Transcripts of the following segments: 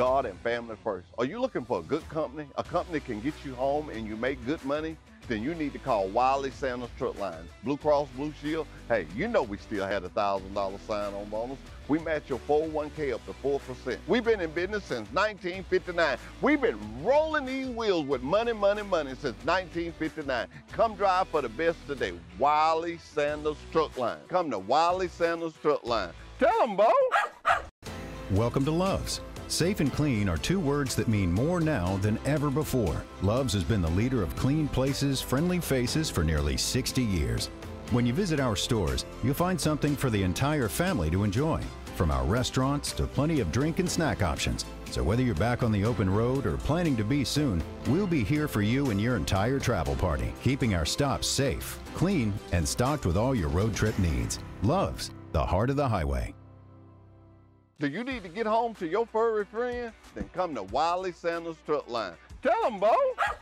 God and family first. Are you looking for a good company? A company can get you home and you make good money? Then you need to call Wiley Sanders Truck Lines. Blue Cross Blue Shield, hey, you know we still had a $1,000 sign-on bonus. We match your 401k up to 4%. We've been in business since 1959. We've been rolling these wheels with money, money, money since 1959. Come drive for the best today. Wiley Sanders Truck Line. Come to Wiley Sanders Truck Line. Tell them, Bo. Welcome to Love's. Safe and clean are two words that mean more now than ever before. Love's has been the leader of clean places, friendly faces for nearly 60 years. When you visit our stores, you'll find something for the entire family to enjoy, from our restaurants to plenty of drink and snack options. So whether you're back on the open road or planning to be soon, we'll be here for you and your entire travel party, keeping our stops safe, clean, and stocked with all your road trip needs. Love's, the heart of the highway. Do you need to get home to your furry friend? Then come to Wiley Sanders Truck Line. Tell them, Bo.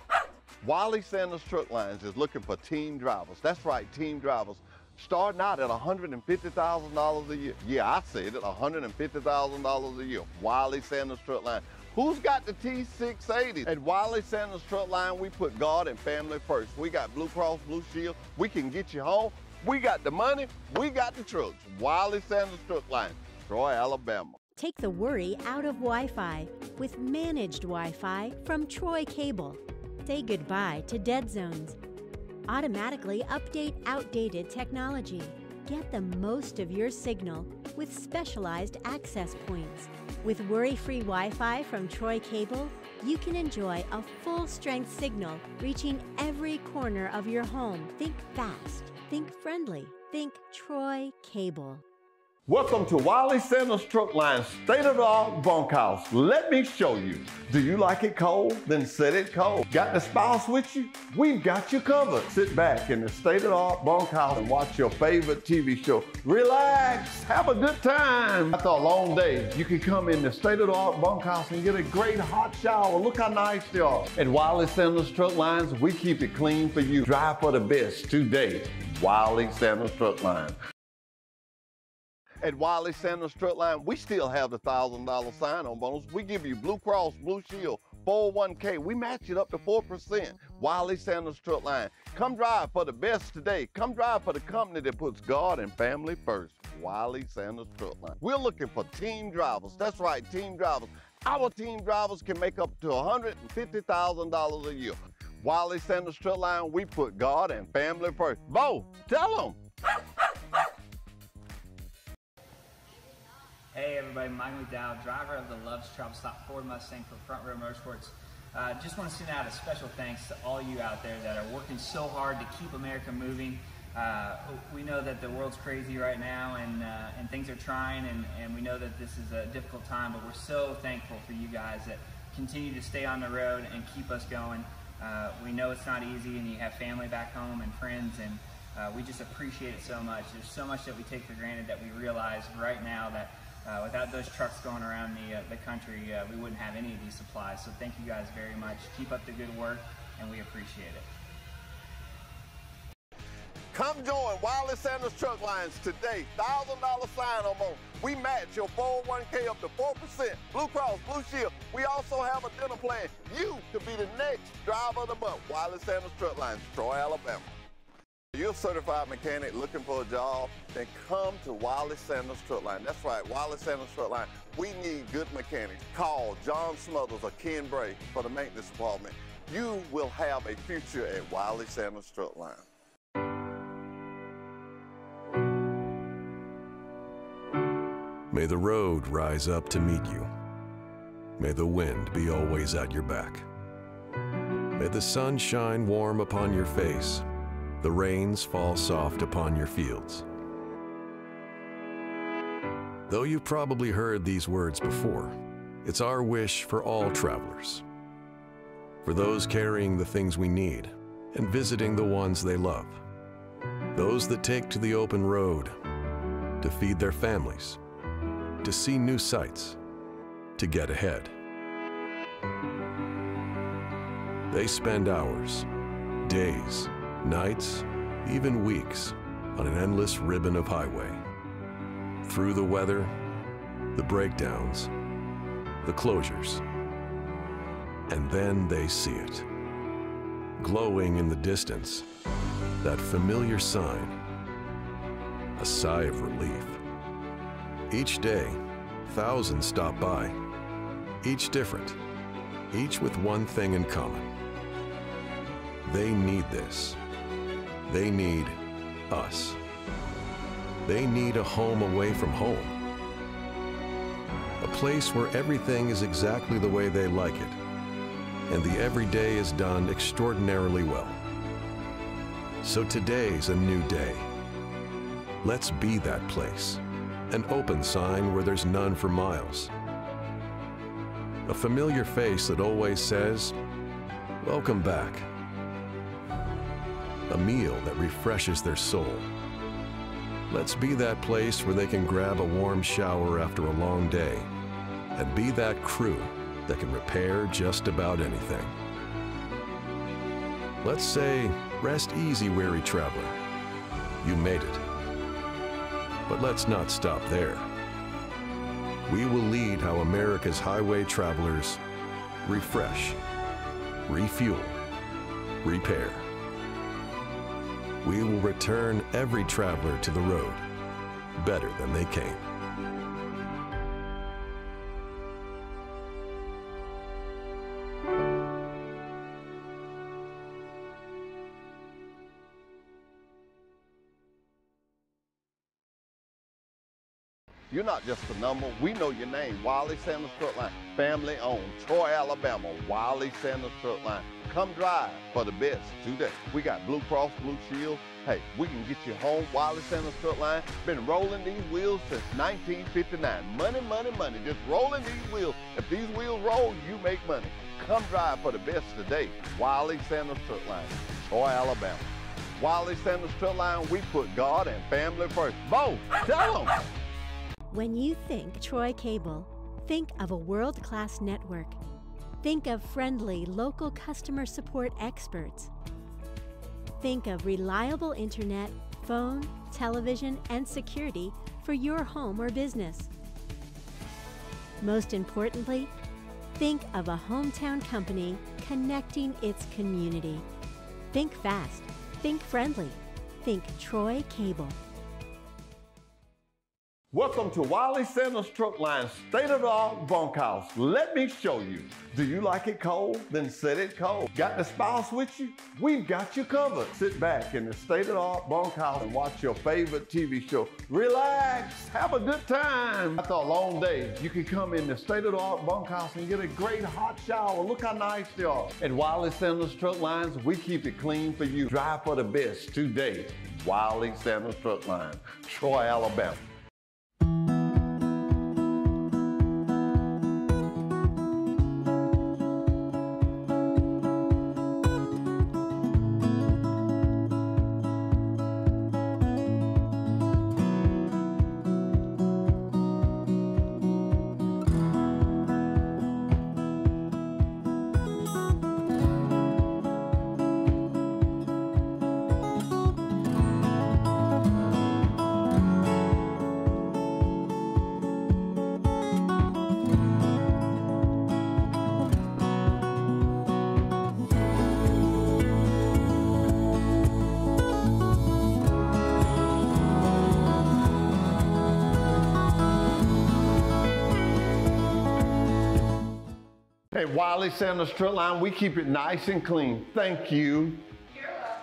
Wiley Sanders Truck Lines is looking for team drivers. That's right, team drivers. Starting out at $150,000 a year. Yeah, I said it, $150,000 a year. Wiley Sanders Truck Line. Who's got the T680? At Wiley Sanders Truck Line, we put God and family first. We got Blue Cross Blue Shield. We can get you home. We got the money. We got the trucks. Wiley Sanders Truck Line. Troy, Alabama. Take the worry out of Wi Fi with managed Wi Fi from Troy Cable. Say goodbye to dead zones. Automatically update outdated technology. Get the most of your signal with specialized access points. With worry free Wi Fi from Troy Cable, you can enjoy a full strength signal reaching every corner of your home. Think fast, think friendly, think Troy Cable. Welcome to Wiley Sanders Truck Line state-of-the-art bunkhouse. Let me show you. Do you like it cold? Then set it cold. Got the spouse with you? We've got you covered. Sit back in the state-of-the-art bunkhouse and watch your favorite TV show. Relax, have a good time. After a long day, you can come in the state-of-the-art bunkhouse and get a great hot shower. Look how nice they are. At Wiley Sanders Truck Lines, we keep it clean for you. Drive for the best today. Wiley Sanders Truck Line. At Wiley Sanders Truck Line, we still have the $1,000 sign-on bonus. We give you Blue Cross, Blue Shield, 401k. We match it up to 4%. Wiley Sanders Truck Line. Come drive for the best today. Come drive for the company that puts God and family first. Wiley Sanders Truck Line. We're looking for team drivers. That's right, team drivers. Our team drivers can make up to $150,000 a year. Wiley Sanders Truck Line, we put God and family first. Bo, tell them. Hey everybody, Mike McDowell, driver of the Love's Travel Stop Ford Mustang for Front Row Motorsports. Uh, just want to send out a special thanks to all you out there that are working so hard to keep America moving. Uh, we know that the world's crazy right now and, uh, and things are trying and, and we know that this is a difficult time, but we're so thankful for you guys that continue to stay on the road and keep us going. Uh, we know it's not easy and you have family back home and friends and uh, we just appreciate it so much. There's so much that we take for granted that we realize right now that uh, without those trucks going around the, uh, the country, uh, we wouldn't have any of these supplies. So thank you guys very much. Keep up the good work, and we appreciate it. Come join Wiley Sanders Truck Lines today. $1,000 sign-on bonus. We match your 401k up to 4%. Blue Cross, Blue Shield. We also have a dinner plan. You could be the next driver of the month. Wiley Sanders Truck Lines, Troy, Alabama. You're a certified mechanic looking for a job, then come to Wiley Sanders Truck Line. That's right, Wiley Sanders Truck Line. We need good mechanics. Call John Smothers or Ken Bray for the maintenance department. You will have a future at Wiley Sanders Truck Line. May the road rise up to meet you. May the wind be always at your back. May the sun shine warm upon your face the rains fall soft upon your fields. Though you've probably heard these words before, it's our wish for all travelers. For those carrying the things we need and visiting the ones they love. Those that take to the open road to feed their families, to see new sights, to get ahead. They spend hours, days, nights, even weeks, on an endless ribbon of highway. Through the weather, the breakdowns, the closures. And then they see it. Glowing in the distance, that familiar sign. A sigh of relief. Each day, thousands stop by, each different, each with one thing in common. They need this. They need us. They need a home away from home. A place where everything is exactly the way they like it, and the everyday is done extraordinarily well. So today's a new day. Let's be that place. An open sign where there's none for miles. A familiar face that always says, Welcome back. A meal that refreshes their soul. Let's be that place where they can grab a warm shower after a long day and be that crew that can repair just about anything. Let's say, rest easy, weary traveler. You made it. But let's not stop there. We will lead how America's highway travelers refresh, refuel, repair. We will return every traveler to the road better than they came. You're not just a number. We know your name. Wiley Sanders Truck Line. Family owned. Troy, Alabama. Wiley Sanders Truck Line. Come drive for the best today. We got Blue Cross Blue Shield. Hey, we can get you home. Wiley Sanders Truck Line. Been rolling these wheels since 1959. Money, money, money. Just rolling these wheels. If these wheels roll, you make money. Come drive for the best today. Wiley Sanders Truck Line. Troy, Alabama. Wiley Sanders Truck Line, we put God and family first. Bo, tell them. When you think Troy Cable, think of a world class network. Think of friendly local customer support experts. Think of reliable internet, phone, television, and security for your home or business. Most importantly, think of a hometown company connecting its community. Think fast, think friendly, think Troy Cable. Welcome to Wiley Sanders Truck Line state-of-the-art bunkhouse. Let me show you. Do you like it cold? Then set it cold. Got the spouse with you? We've got you covered. Sit back in the state-of-the-art bunkhouse and watch your favorite TV show. Relax, have a good time. After a long day, you can come in the state-of-the-art bunkhouse and get a great hot shower. Look how nice they are. At Wiley Sanders Truck Lines, we keep it clean for you. Drive for the best today. Wiley Sanders Truck Line, Troy, Alabama. Hey, Wiley Sanders Truck Line, we keep it nice and clean. Thank you.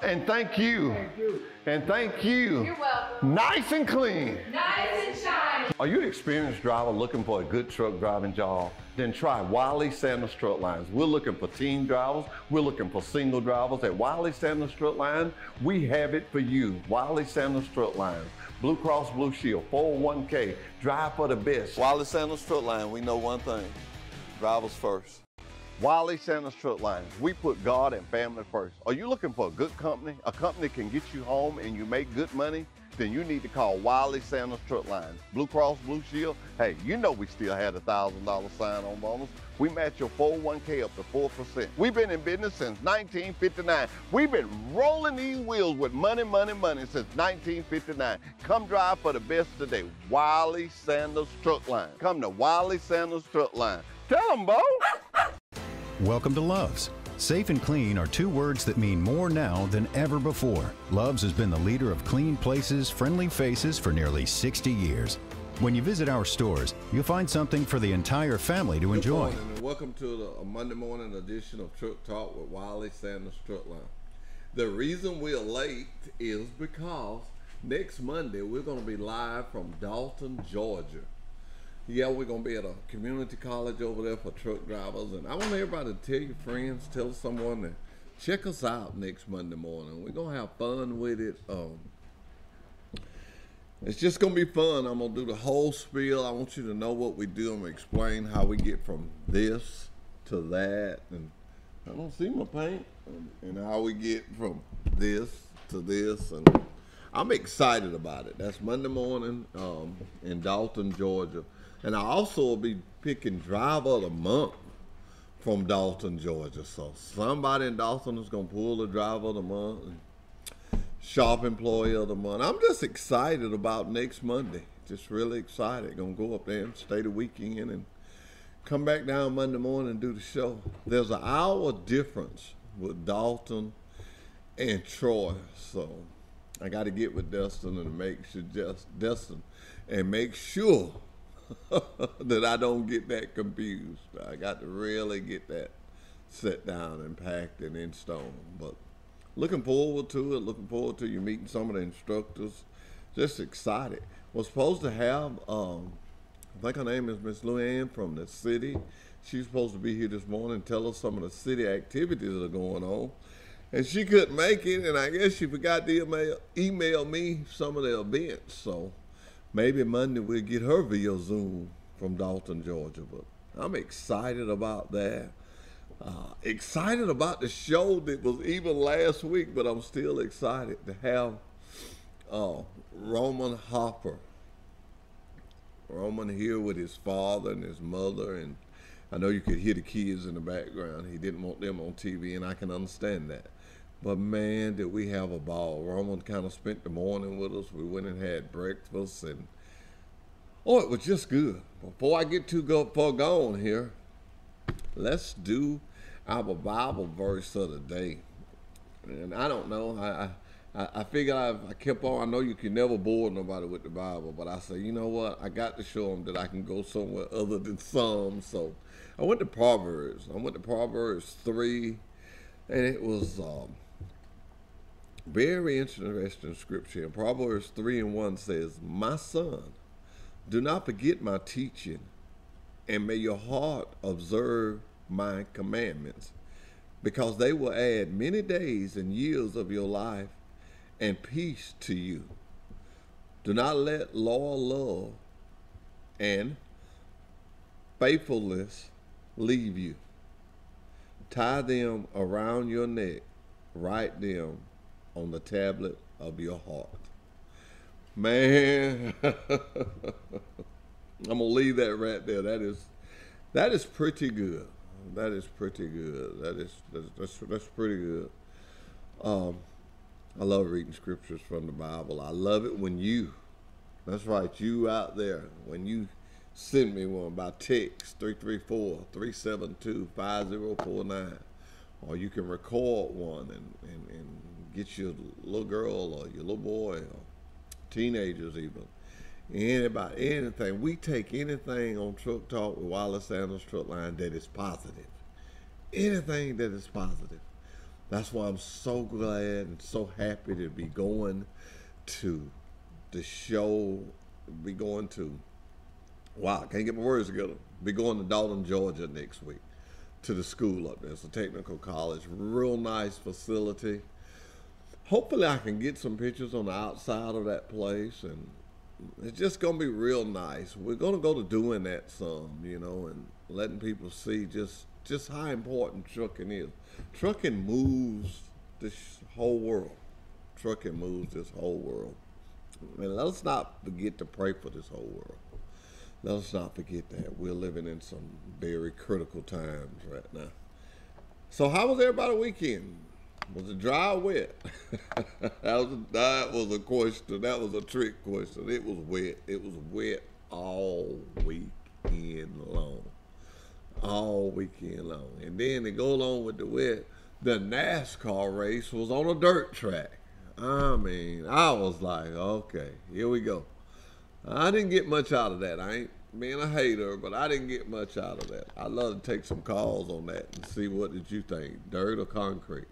And thank you. Thank you. And thank you. You're welcome. Nice and clean. Nice and shiny. Are you an experienced driver looking for a good truck driving job? Then try Wiley Sanders Truck Lines. We're looking for team drivers. We're looking for single drivers. At Wiley Sanders Truck Line, we have it for you. Wiley Sanders Truck Lines. Blue Cross Blue Shield, 401k, drive for the best. Wiley Sanders Truck Line, we know one thing, drivers first. Wiley Sanders Truck Lines, we put God and family first. Are you looking for a good company, a company can get you home and you make good money? Then you need to call Wiley Sanders Truck Lines. Blue Cross Blue Shield, hey, you know we still had a $1,000 sign-on bonus. We match your 401k up to 4%. We've been in business since 1959. We've been rolling these wheels with money, money, money since 1959. Come drive for the best today. Wiley Sanders Truck Line. Come to Wiley Sanders Truck Line. Tell them, Bo. Welcome to Love's. Safe and clean are two words that mean more now than ever before. Love's has been the leader of clean places, friendly faces for nearly 60 years. When you visit our stores, you'll find something for the entire family to enjoy. Morning, and welcome to the, a Monday morning edition of Truck Talk with Wiley Sanders Truck Line. The reason we're late is because next Monday we're going to be live from Dalton, Georgia. Yeah, we're going to be at a community college over there for truck drivers, and I want everybody to tell your friends, tell someone to check us out next Monday morning. We're going to have fun with it. Um, it's just gonna be fun. I'm gonna do the whole spiel. I want you to know what we do. I'm gonna explain how we get from this to that, and I don't see my paint, and, and how we get from this to this, and I'm excited about it. That's Monday morning um, in Dalton, Georgia, and I also will be picking driver of the month from Dalton, Georgia. So somebody in Dalton is gonna pull the driver of the month. Shop employee of the month. I'm just excited about next Monday. Just really excited. Gonna go up there and stay the weekend and come back down Monday morning and do the show. There's an hour difference with Dalton and Troy, so I got to get with Dustin and make sure just Dustin and make sure that I don't get that confused. I got to really get that set down and packed and in stone, but looking forward to it. Looking forward to you meeting some of the instructors. Just excited. We're supposed to have, um, I think her name is Miss Luann from the city. She's supposed to be here this morning tell us some of the city activities that are going on. And she couldn't make it, and I guess she forgot to email, email me some of the events. So maybe Monday we'll get her via Zoom from Dalton, Georgia. But I'm excited about that. Uh, excited about the show that was even last week, but I'm still excited to have uh, Roman Hopper. Roman here with his father and his mother, and I know you could hear the kids in the background. He didn't want them on TV, and I can understand that. But man, did we have a ball. Roman kind of spent the morning with us. We went and had breakfast, and oh, it was just good. Before I get too go far gone here, let's do our Bible verse of the day. And I don't know. I I, I figured I, I kept on. I know you can never bore nobody with the Bible, but I said, you know what? I got to show them that I can go somewhere other than Psalms. So I went to Proverbs. I went to Proverbs three, and it was um, very interesting scripture. And Proverbs three and one says, "My son, do not forget my teaching." and may your heart observe my commandments, because they will add many days and years of your life and peace to you. Do not let loyal love and faithfulness leave you. Tie them around your neck, write them on the tablet of your heart. Man. I'm gonna leave that right there. That is that is pretty good. That is pretty good. That is that's that's, that's pretty good. Um, I love reading scriptures from the Bible. I love it when you, that's right, you out there, when you send me one by text 334-372-5049 or you can record one and, and, and get your little girl or your little boy or teenagers even anybody, anything. We take anything on Truck Talk with Wallace Sanders Truck Line that is positive. Anything that is positive. That's why I'm so glad and so happy to be going to the show, be going to, wow, I can't get my words together. Be going to Dalton, Georgia next week to the school up there. It's a technical college, real nice facility. Hopefully, I can get some pictures on the outside of that place and it's just gonna be real nice. We're gonna go to doing that some, you know, and letting people see just just how important trucking is. Trucking moves this whole world. Trucking moves this whole world. And let's not forget to pray for this whole world. Let's not forget that we're living in some very critical times right now. So, how was everybody weekend? Was it dry or wet? that, was a, that was a question. That was a trick question. It was wet. It was wet all weekend long. all weekend long. And then to go along with the wet, the NASCAR race was on a dirt track. I mean, I was like, okay, here we go. I didn't get much out of that. I ain't being a hater, but I didn't get much out of that. I'd love to take some calls on that and see what did you think, dirt or concrete.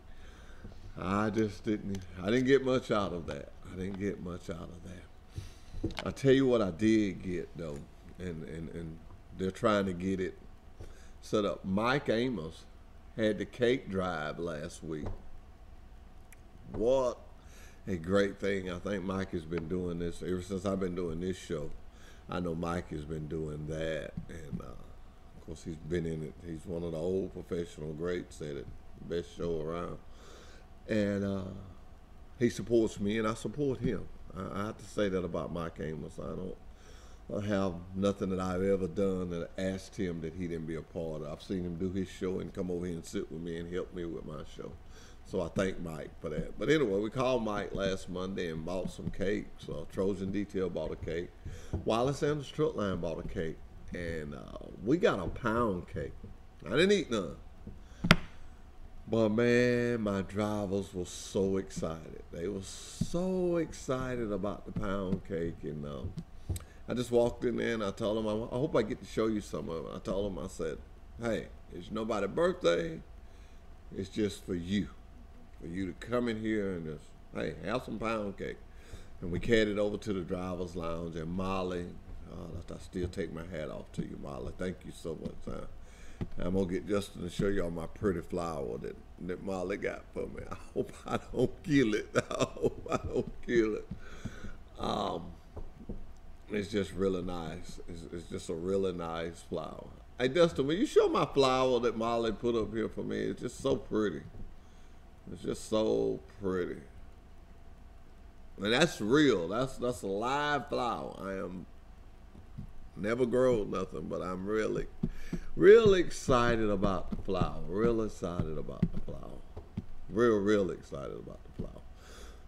I just didn't. I didn't get much out of that. I didn't get much out of that. I tell you what, I did get though, and and and they're trying to get it set up. Mike Amos had the cake drive last week. What a great thing! I think Mike has been doing this ever since I've been doing this show. I know Mike has been doing that, and uh, of course he's been in it. He's one of the old professional greats at it, best show around, and uh, he supports me, and I support him. I, I have to say that about Mike Amos. I don't. I have nothing that I've ever done that asked him that he didn't be a part of. I've seen him do his show and come over here and sit with me and help me with my show. So I thank Mike for that. But anyway, we called Mike last Monday and bought some cakes. Uh, Trojan Detail bought a cake. Wallace Sanders Truck Line bought a cake. And uh, we got a pound cake. I didn't eat none. But man, my drivers were so excited. They were so excited about the pound cake. And um, I just walked in there and I told them, I hope I get to show you some of it. I told them, I said, hey, it's nobody's birthday. It's just for you for you to come in here and just, hey, have some pound cake. And we carried it over to the driver's lounge. And Molly, uh, I still take my hat off to you, Molly. Thank you so much. I'm gonna get Justin to show y'all my pretty flower that, that Molly got for me. I hope I don't kill it. I hope I don't kill it. Um, it's just really nice. It's, it's just a really nice flower. Hey Dustin, will you show my flower that Molly put up here for me? It's just so pretty. It's just so pretty. And that's real. That's that's a live flower. I am never grow nothing, but I'm really, really excited about the flower. Real excited about the flower. Real, real excited about the flower.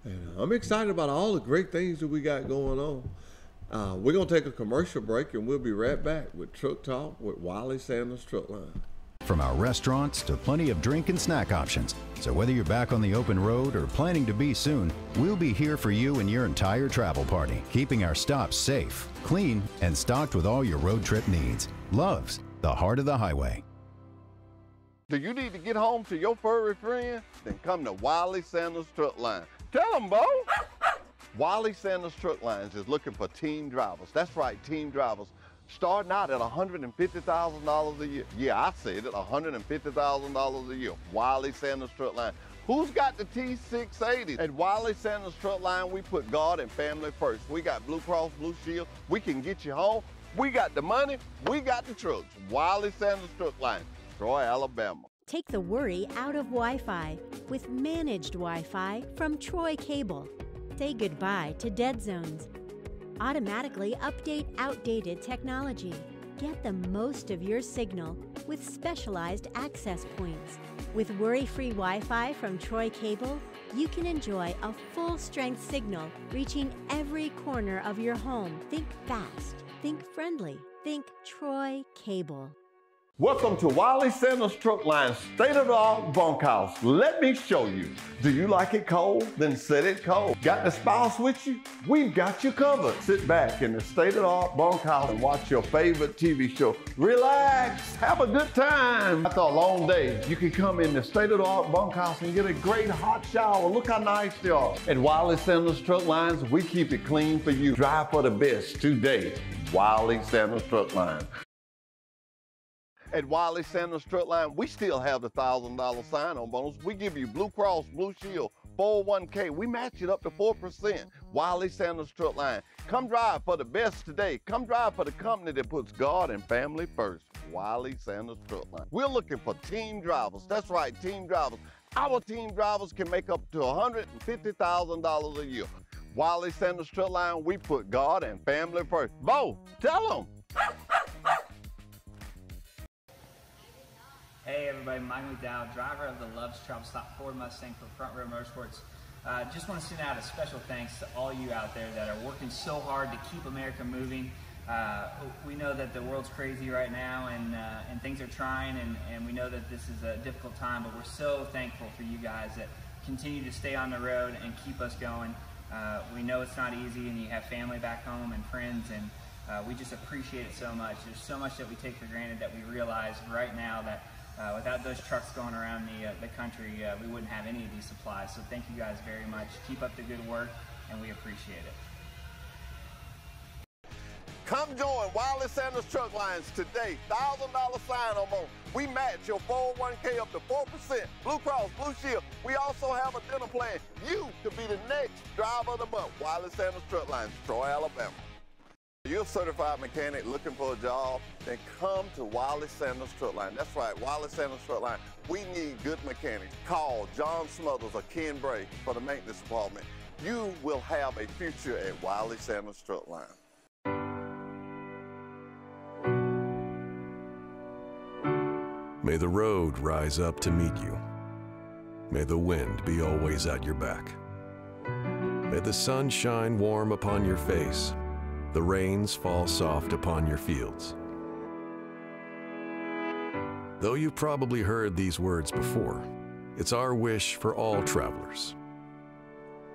And I'm excited about all the great things that we got going on. Uh, we're gonna take a commercial break, and we'll be right back with Truck Talk with Wiley Sanders Truck Line. From our restaurants to plenty of drink and snack options. So whether you're back on the open road or planning to be soon, we'll be here for you and your entire travel party, keeping our stops safe, clean, and stocked with all your road trip needs. Loves, the heart of the highway. Do you need to get home to your furry friend? Then come to Wiley Sanders Truck Line. Tell them, Bo. Wiley Sanders Truck Lines is looking for team drivers. That's right, team drivers starting out at $150,000 a year. Yeah, I said it, $150,000 a year. Wiley Sanders Truck Line. Who's got the T680? At Wiley Sanders Truck Line, we put God and family first. We got Blue Cross Blue Shield. We can get you home. We got the money. We got the trucks. Wiley Sanders Truck Line, Troy, Alabama. Take the worry out of Wi Fi with managed Wi Fi from Troy Cable. Say goodbye to dead zones automatically update outdated technology. Get the most of your signal with specialized access points. With worry free Wi Fi from Troy Cable, you can enjoy a full strength signal reaching every corner of your home. Think fast, think friendly, think Troy Cable. Welcome to Wiley Sanders Truck Line state-of-the-art bunkhouse. Let me show you. Do you like it cold? Then set it cold. Got the spouse with you? We've got you covered. Sit back in the state-of-the-art bunkhouse and watch your favorite TV show. Relax, have a good time. After a long day, you can come in the state-of-the-art bunkhouse and get a great hot shower. Look how nice they are. At Wiley Sanders Truck Lines, we keep it clean for you. Drive for the best today. Wiley Sanders Truck Line at Wiley Sanders Truck Line, we still have the $1,000 sign-on bonus. We give you Blue Cross, Blue Shield, 401k. We match it up to 4%. Wiley Sanders Truck Line. Come drive for the best today. Come drive for the company that puts God and family first. Wiley Sanders Truck Line. We're looking for team drivers. That's right, team drivers. Our team drivers can make up to $150,000 a year. Wiley Sanders Truck Line, we put God and family first. Bo, tell them. Hey everybody, Mike McDowell, driver of the Love's Travel Stop Ford Mustang for Front Row Motorsports. Uh, just want to send out a special thanks to all you out there that are working so hard to keep America moving. Uh, we know that the world's crazy right now and, uh, and things are trying, and, and we know that this is a difficult time, but we're so thankful for you guys that continue to stay on the road and keep us going. Uh, we know it's not easy, and you have family back home and friends, and uh, we just appreciate it so much. There's so much that we take for granted that we realize right now that uh, without those trucks going around the, uh, the country, uh, we wouldn't have any of these supplies. So thank you guys very much. Keep up the good work, and we appreciate it. Come join Wiley Sanders Truck Lines today. $1,000 sign-on bonus. We match your 401k up to 4%. Blue Cross, Blue Shield. We also have a dinner plan. You could be the next driver of the month. Wiley Sanders Truck Lines, Troy, Alabama. You're a certified mechanic looking for a job, then come to Wiley Sanders Truck Line. That's right, Wiley Sanders Truck Line. We need good mechanics. Call John Smothers or Ken Bray for the maintenance department. You will have a future at Wiley Sanders Truck Line. May the road rise up to meet you. May the wind be always at your back. May the sun shine warm upon your face the rains fall soft upon your fields. Though you've probably heard these words before, it's our wish for all travelers.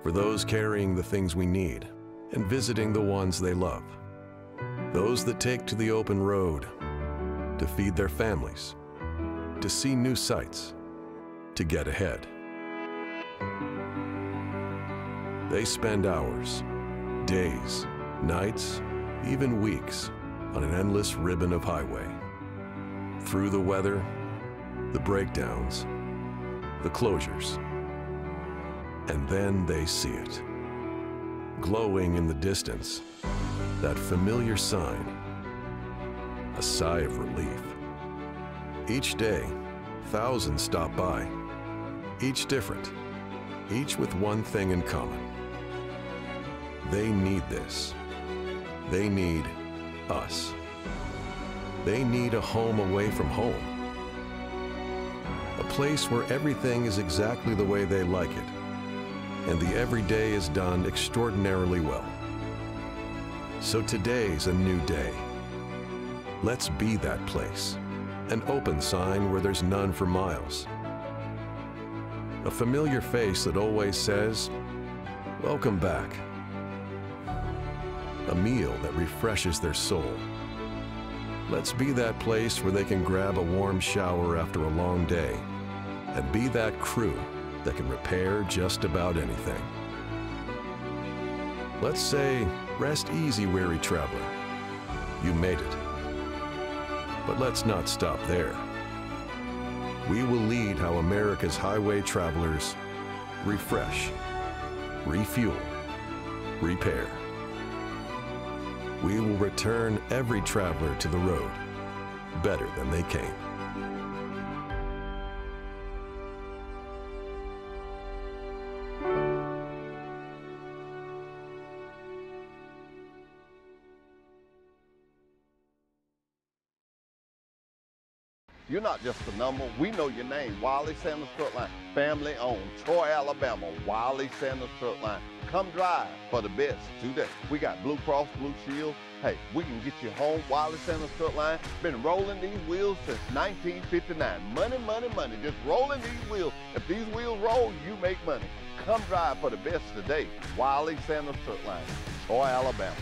For those carrying the things we need and visiting the ones they love. Those that take to the open road to feed their families, to see new sights, to get ahead. They spend hours, days, nights, even weeks on an endless ribbon of highway. Through the weather, the breakdowns, the closures. And then they see it. Glowing in the distance, that familiar sign. A sigh of relief. Each day, thousands stop by. Each different. Each with one thing in common. They need this. They need us. They need a home away from home. A place where everything is exactly the way they like it, and the everyday is done extraordinarily well. So today's a new day. Let's be that place. An open sign where there's none for miles. A familiar face that always says, Welcome back a meal that refreshes their soul. Let's be that place where they can grab a warm shower after a long day and be that crew that can repair just about anything. Let's say, rest easy, weary traveler. You made it. But let's not stop there. We will lead how America's highway travelers refresh, refuel, repair we will return every traveler to the road better than they came. You're not just a number. We know your name. Wiley Sanders Truck Line, family owned. Troy, Alabama. Wiley Sanders Truck Line. Come drive for the best today. We got Blue Cross Blue Shield. Hey, we can get you home. Wiley Sanders Truck Line. Been rolling these wheels since 1959. Money, money, money. Just rolling these wheels. If these wheels roll, you make money. Come drive for the best today. Wiley Sanders Truck Line. Troy, Alabama.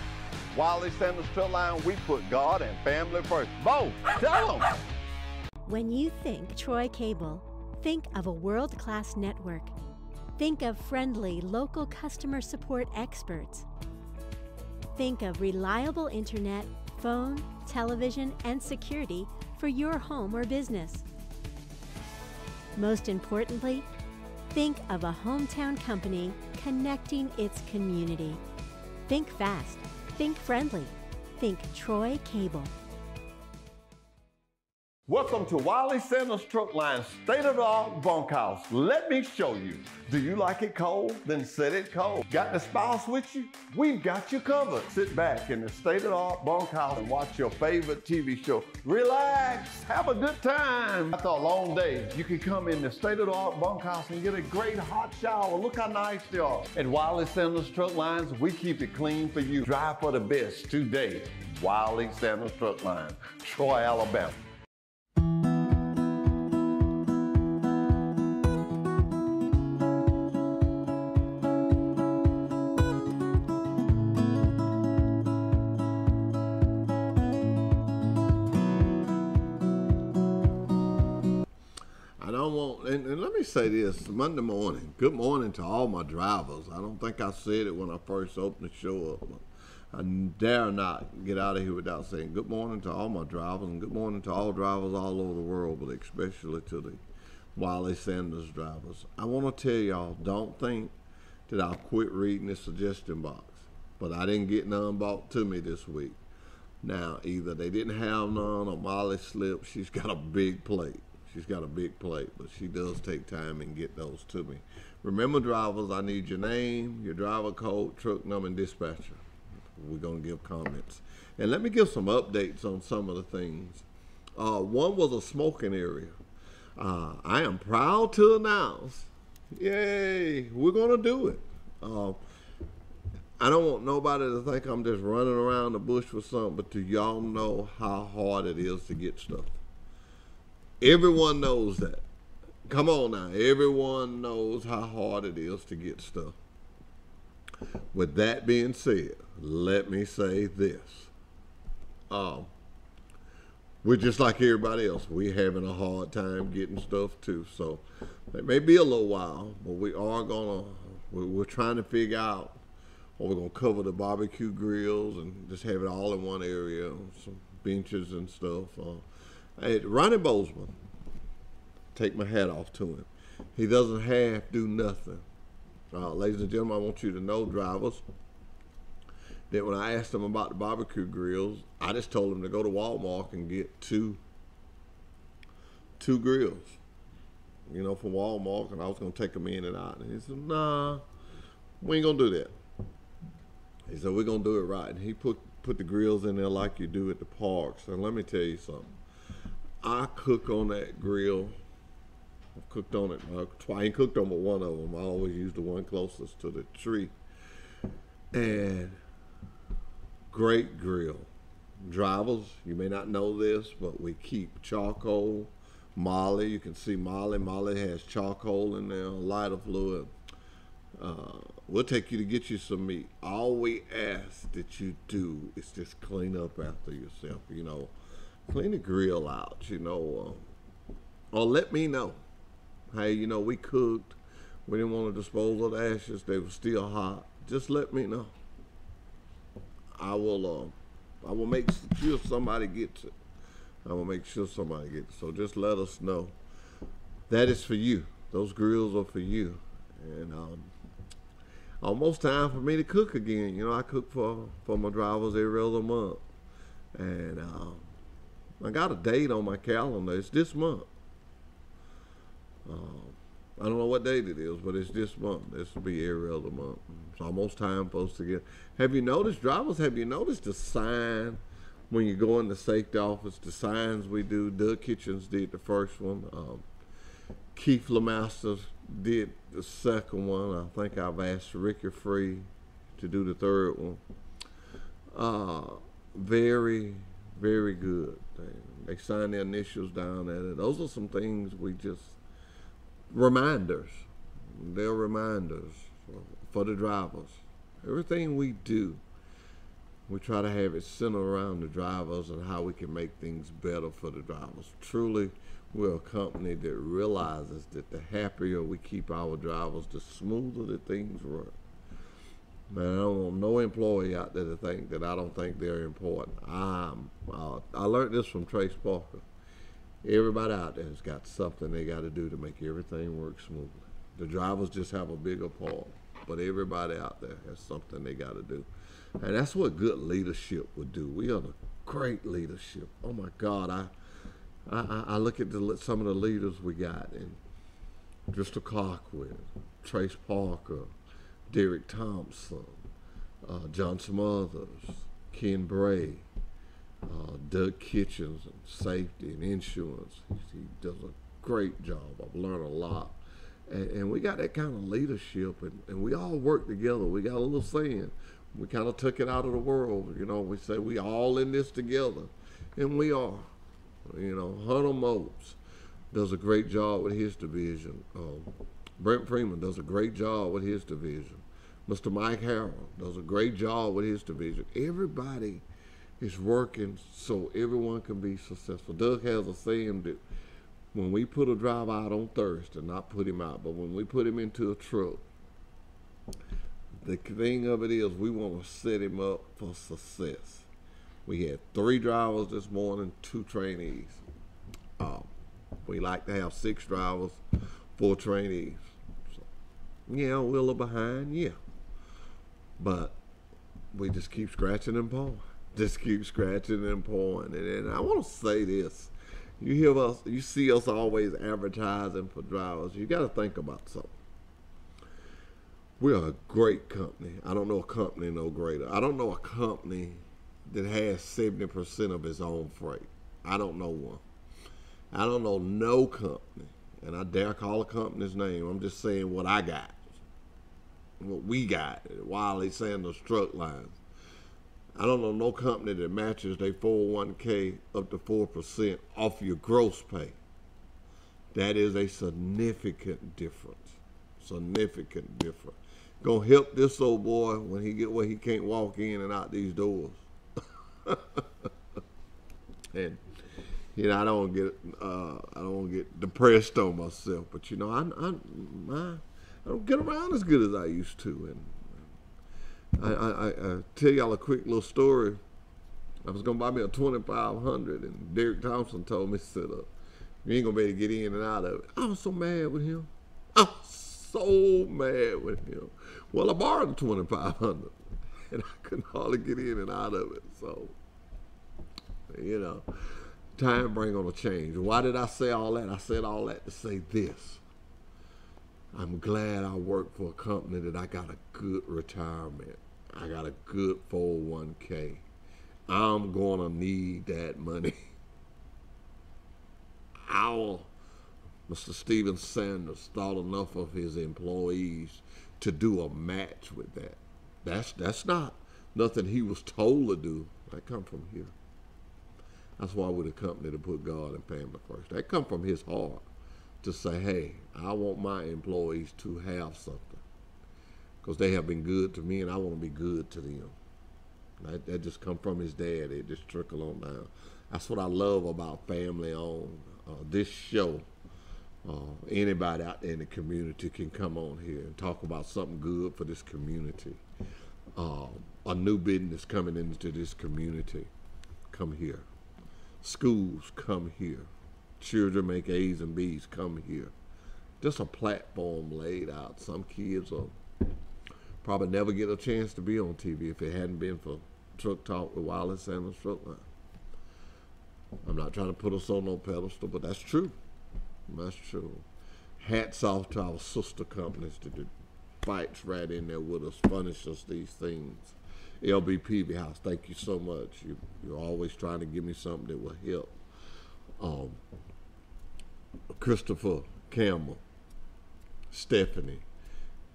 Wiley Sanders Truck Line, we put God and family first. Bo, tell them. When you think Troy Cable, think of a world class network. Think of friendly local customer support experts. Think of reliable internet, phone, television, and security for your home or business. Most importantly, think of a hometown company connecting its community. Think fast, think friendly, think Troy Cable. Welcome to Wiley Sanders Truck Line state-of-the-art bunkhouse. Let me show you. Do you like it cold? Then set it cold. Got the spouse with you? We've got you covered. Sit back in the state-of-the-art bunkhouse and watch your favorite TV show. Relax, have a good time. After a long day, you can come in the state-of-the-art bunkhouse and get a great hot shower. Look how nice they are. At Wiley Sanders Truck Lines, we keep it clean for you. Drive for the best today. Wiley Sanders Truck Line, Troy, Alabama. Say this Monday morning, good morning to all my drivers. I don't think I said it when I first opened the show up, I dare not get out of here without saying good morning to all my drivers and good morning to all drivers all over the world, but especially to the Wiley Sanders drivers. I want to tell y'all, don't think that I'll quit reading the suggestion box, but I didn't get none bought to me this week. Now, either they didn't have none or Molly slipped. She's got a big plate. She's got a big plate, but she does take time and get those to me. Remember, drivers, I need your name, your driver code, truck number, and dispatcher. We're going to give comments. And let me give some updates on some of the things. Uh, one was a smoking area. Uh, I am proud to announce, yay, we're going to do it. Uh, I don't want nobody to think I'm just running around the bush for something, but do y'all know how hard it is to get stuff? Everyone knows that. Come on now. Everyone knows how hard it is to get stuff. With that being said, let me say this. Um, we're just like everybody else. We're having a hard time getting stuff too. So it may be a little while, but we are gonna. We're, we're trying to figure out. Or we're gonna cover the barbecue grills and just have it all in one area, some benches and stuff. Uh, Hey, Ronnie Bozeman, take my hat off to him. He doesn't half do nothing. Uh, ladies and gentlemen, I want you to know, drivers, that when I asked them about the barbecue grills, I just told them to go to Walmart and get two two grills, you know, from Walmart, and I was going to take them in and out. And he said, nah, we ain't going to do that. He said, we're going to do it right. And he put, put the grills in there like you do at the parks. And let me tell you something. I cook on that grill. I've cooked on it. I ain't cooked on but one of them. I always use the one closest to the tree. And great grill. Drivers, you may not know this, but we keep charcoal. Molly, you can see Molly. Molly has charcoal in there, lighter fluid. Uh, we'll take you to get you some meat. All we ask that you do is just clean up after yourself. You know, clean the grill out, you know, uh, or let me know. Hey, you know, we cooked. We didn't want to dispose of the ashes. They were still hot. Just let me know. I will. Uh, I will make sure somebody gets it. I will make sure somebody gets it. So just let us know. That is for you. Those grills are for you. And um, almost time for me to cook again. You know, I cook for for my drivers every other month, and. Um, I got a date on my calendar. It's this month. Um, I don't know what date it is, but it's this month. This will be every other month. It's almost time for us to get. Have you noticed, drivers? Have you noticed the sign when you go in the safety office? The signs we do. Doug Kitchens did the first one. Um, Keith Lamaster did the second one. I think I've asked Ricky Free to do the third one. Uh, very very good. They, sign their initials down at it. Those are some things we just reminders. They're reminders for, for the drivers. Everything we do, we try to have it centered around the drivers and how we can make things better for the drivers. Truly, we're a company that realizes that the happier we keep our drivers, the smoother the things run. Man, I don't want no employee out there to think that I don't think they're important. I'm, uh, I learned this from Trace Parker. Everybody out there has got something they got to do to make everything work smoothly. The drivers just have a bigger part, but everybody out there has something they got to do. And that's what good leadership would do. We are the great leadership. Oh my God, I, I, I look at the, some of the leaders we got, and Driscoll Clarkwood, Trace Parker, Derek Thompson, uh, John Smothers, Ken Bray, uh, Doug Kitchens, and safety and insurance. He, he, does a great job. I've learned a lot. And, and we got that kind of leadership, and, and we all work together. We got a little saying. We kind of took it out of the world. You know, we say we all in this together, and we are. You know, Hunter Mopes does a great job with his division. Um, Brent Freeman does a great job with his division. Mr. Mike Harrell does a great job with his division. Everybody is working so everyone can be successful. Doug has a saying that when we put a driver out on Thursday, not put him out, but when we put him into a truck, the thing of it is we want to set him up for success. We had three drivers this morning, two trainees. Um, we like to have six drivers, four trainees. Yeah, a little behind, yeah. But we just keep scratching and pulling. Just keep scratching and pulling. And, and I want to say this. You hear us, you see us always advertising for drivers. You got to think about something. We're a great company. I don't know a company no greater. I don't know a company that has 70% of its own freight. I don't know one. I don't know no company, and I dare call a company's name. I'm just saying what I got, what we got while at Wiley Sanders Truck Lines. I don't know no company that matches their 401k up to 4% off your gross pay. That is a significant difference. Significant difference. Gonna help this old boy when he get where he can't walk in and out these doors. and you know, I don't get uh, I don't get depressed on myself, but you know, I I, I, I don't get around as good as I used to, and I, I, I tell y'all a quick little story. I was gonna buy me a twenty five hundred, and Derek Thompson told me, "Sit up, you ain't gonna be able to get in and out of it." I was so mad with him. I was so mad with him. Well, I borrowed the twenty five hundred, and I couldn't hardly get in and out of it. So, you know time bring on a change. Why did I say all that? I said all that to say this. I'm glad I work for a company that I got a good retirement. I got a good 401k. I'm going to need that money. Our Mr. Steven Sanders thought enough of his employees to do a match with that. That's that's not nothing he was told to do. That come from here. That's why we're the company to put God and family first. That come from his heart to say, hey, I want my employees to have something because they have been good to me and I want to be good to them. That, that just come from his dad. It just trickle on down. That's what I love about family on uh, this show. Uh, anybody out there in the community can come on here and talk about something good for this community. Uh, a new business coming into this community. Come here. Schools come here. Children make A's and B's come here. Just a platform laid out. Some kids will probably never get a chance to be on TV if it hadn't been for Truck Talk with Wiley Sanders Truck Line. I'm not trying to put us on no pedestal, but that's true. That's true. Hats off to our sister companies that do fights right in there with us, furnish us these things. LBP House, thank you so much. You, you're always trying to give me something that will help. Um, Christopher Campbell, Stephanie.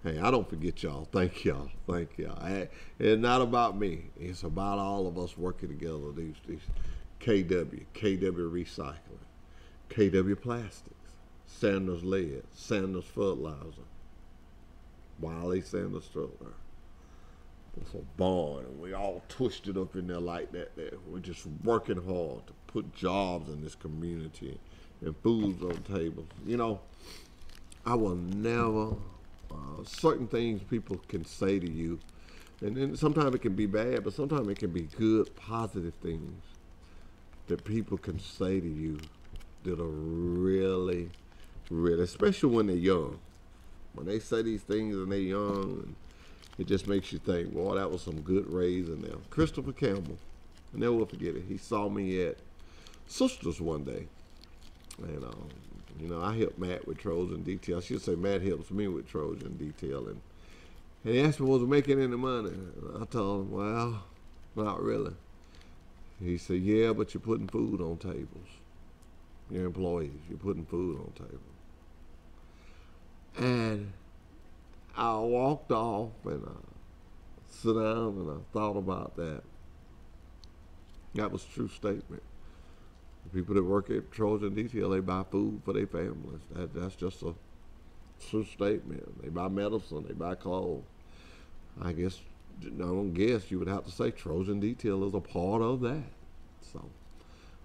Hey, I don't forget y'all. Thank y'all. Thank y'all. Hey, it's not about me. It's about all of us working together. These, these KW, KW Recycling, KW Plastics, Sanders Lead, Sanders Fertilizer, Wiley Sanders Stroller it's a barn, and we all twisted up in there like that. There, we're just working hard to put jobs in this community and foods on tables. You know, I will never. Uh, certain things people can say to you, and then sometimes it can be bad, but sometimes it can be good, positive things that people can say to you that are really, really, especially when they're young. When they say these things and they're young it just makes you think, well, that was some good raising there. Christopher Campbell, I never forget it. He saw me at Sisters one day. And, um, you know, I helped Matt with Trojan Detail. I should say Matt helps me with Trojan Detail. And, and he asked me, was I making any money? And I told him, well, not really. He said, yeah, but you're putting food on tables. Your employees, you're putting food on tables. And I walked off and I sit down and I thought about that. That was a true statement. The people that work at Trojan Detail, they buy food for their families. That, that's just a true statement. They buy medicine, they buy clothes. I guess, I don't guess you would have to say Trojan Detail is a part of that. So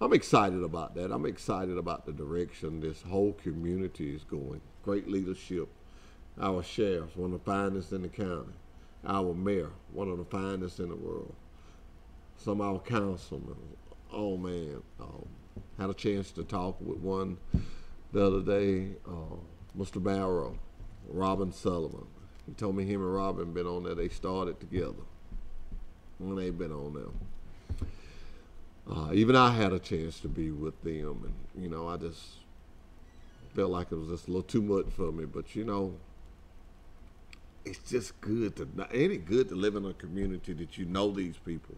I'm excited about that. I'm excited about the direction this whole community is going. Great leadership. Our sheriff, one of the finest in the county. Our mayor, one of the finest in the world. Some of our councilmen. Oh man, um, had a chance to talk with one the other day, uh, Mr. Barrow, Robin Sullivan. He told me him and Robin been on there. They started together when they been on there. Uh, even I had a chance to be with them, and you know, I just felt like it was just a little too much for me. But you know, it's just good to ain't good to live in a community that you know these people.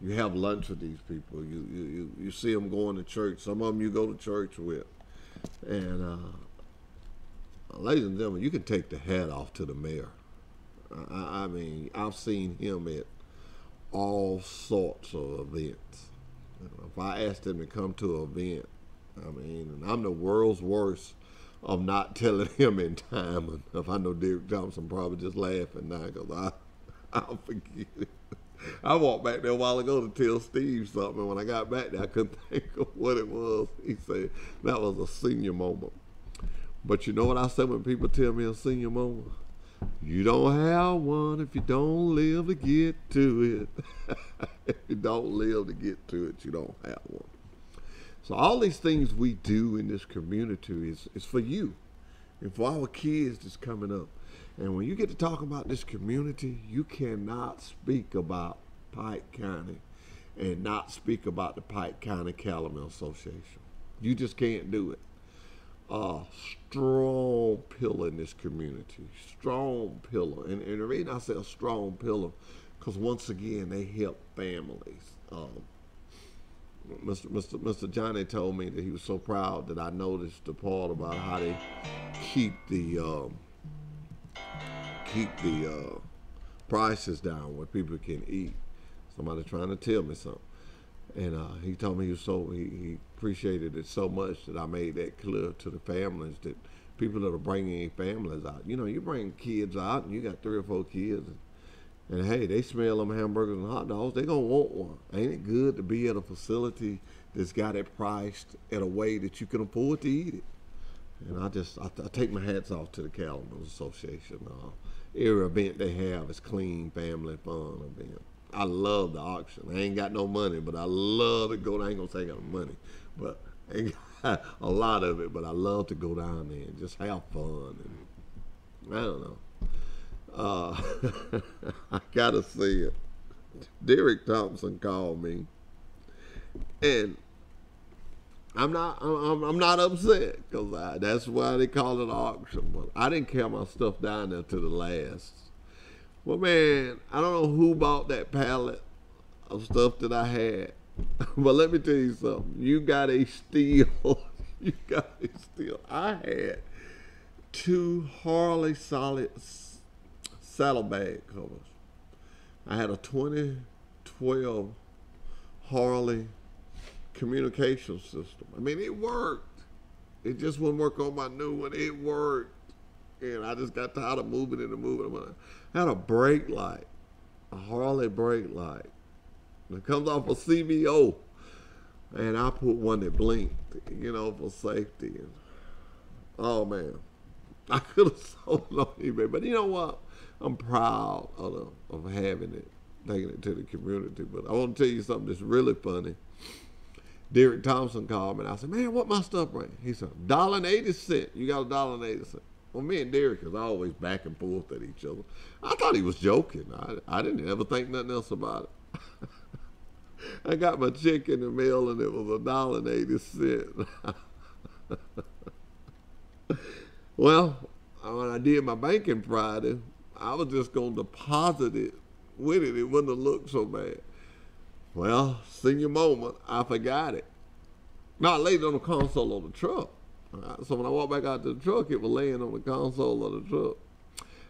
You have lunch with these people. You you you, you see them going to church. Some of them you go to church with, and uh, ladies and gentlemen, you can take the hat off to the mayor. I, I mean, I've seen him at all sorts of events. If I asked him to come to an event, I mean, and I'm the world's worst of not telling him in time enough. I know Derek Thompson probably just laughing now because I, I'll forget it. I walked back there a while ago to tell Steve something. And when I got back there, I couldn't think of what it was. He said that was a senior moment. But you know what I say when people tell me a senior moment? You don't have one if you don't live to get to it. if you don't live to get to it, you don't have one. So all these things we do in this community is, is for you and for our kids that's coming up. And when you get to talk about this community, you cannot speak about Pike County and not speak about the Pike County Cattlemen Association. You just can't do it. A strong pillar in this community, strong pillar. And, and the reason I say a strong pillar, because once again, they help families. Um, Mr. Mr. Mr. Johnny told me that he was so proud that I noticed the part about how they keep the um, keep the uh, prices down where people can eat. Somebody trying to tell me something, and uh, he told me he was so he, he appreciated it so much that I made that clear to the families that people that are bringing families out. You know, you bring kids out and you got three or four kids. And, and hey, they smell them hamburgers and hot dogs. they're gonna want one. Ain't it good to be at a facility that's got it priced in a way that you can afford to eat it? And I just I, I take my hats off to the Cattlemen Association. Uh, every event they have is clean, family fun event. I love the auction. I ain't got no money, but I love to go. I ain't gonna say I got no money, but I ain't got a lot of it. But I love to go down there and just have fun. And I don't know. Uh, I gotta see it. Derek Thompson called me, and I'm not I'm, I'm not upset because that's why they call it auction. But I didn't carry my stuff down there to the last. Well, man, I don't know who bought that pallet of stuff that I had, but let me tell you something. You got a steal. you got a steal. I had two Harley solid saddlebag covers. I had a 2012 Harley communication system. I mean, it worked. It just wouldn't work on my new one. It worked. And I just got tired of moving it and moving it. I had a brake light, a Harley brake light. It comes off a CVO. And I put one that blinked, you know, for safety. And, oh, man. I could have sold on eBay. But you know what? I'm proud of, the, of having it, taking it to the community. But I want to tell you something that's really funny. Derek Thompson called me and I said, Man, what my stuff right? He said, dollar and eighty cent. You got a dollar and eighty cent. Well, me and Derek is always back and forth at each other. I thought he was joking. I, I didn't ever think nothing else about it. I got my check in the mail and it was a dollar and eighty cent. well, when I did my banking Friday, I was just going to deposit it with it. It wouldn't have looked so bad. Well, senior moment, I forgot it. Not laid it on the console of the truck. Uh, so when I walked back out to the truck, it was laying on the console of the truck.